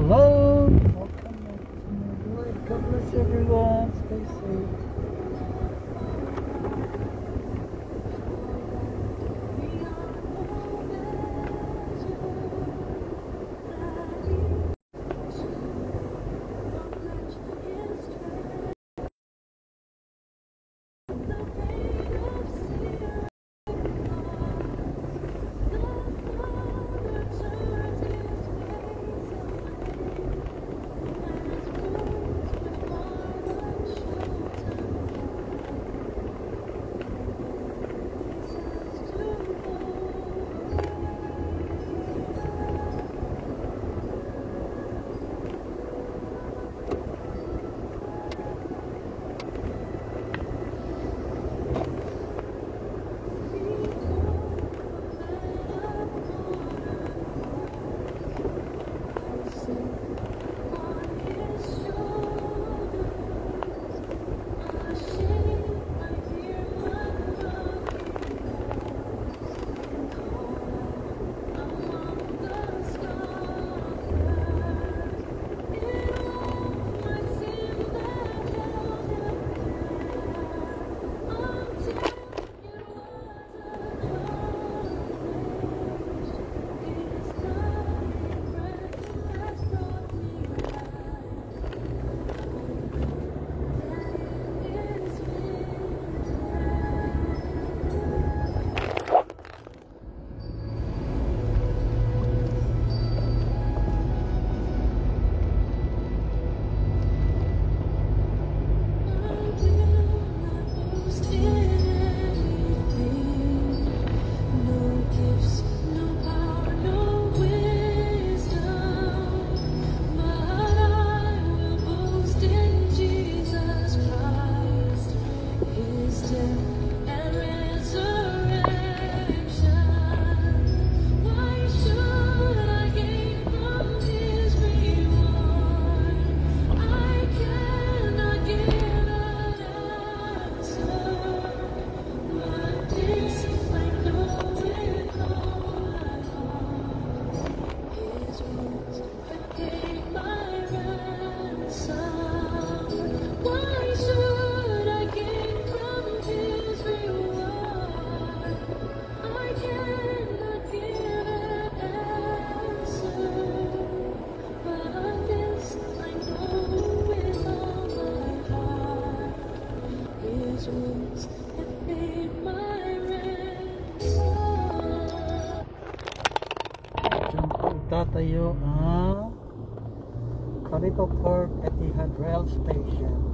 Hello. Welcome to my life. Bless everyone. Stay safe. tatayo ang Carico Corp Etihad Rail Station